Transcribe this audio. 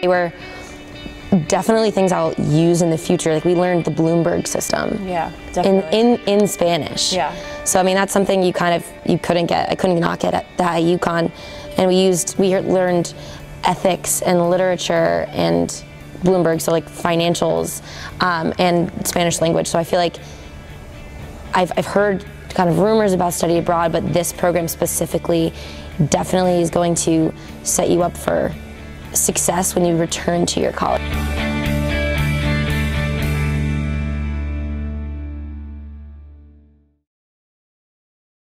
They were definitely things I'll use in the future. Like we learned the Bloomberg system. Yeah, In, definitely. in, in Spanish. Yeah. So I mean that's something you kind of you couldn't get. I couldn't not get at the UConn, and we used we learned ethics and literature and Bloomberg, so like financials um, and Spanish language. So I feel like I've I've heard kind of rumors about study abroad, but this program specifically definitely is going to set you up for success when you return to your college.